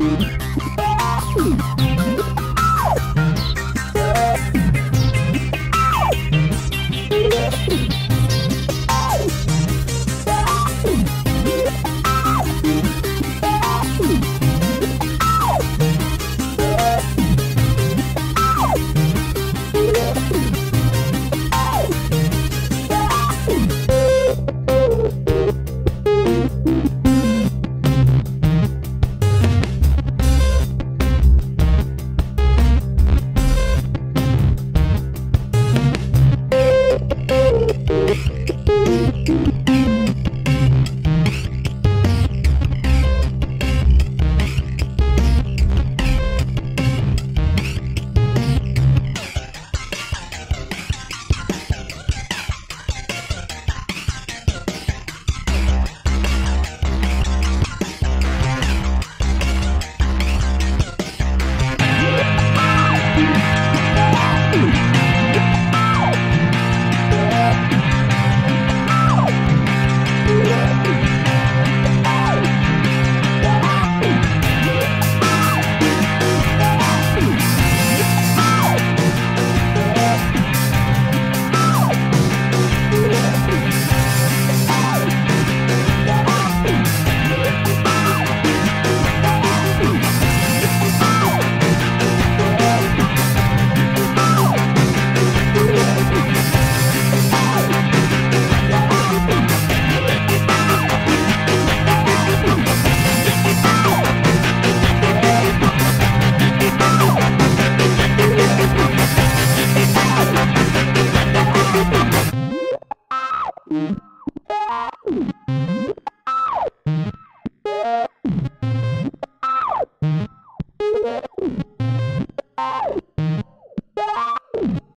Thank you. Ooh. Mm-hmm.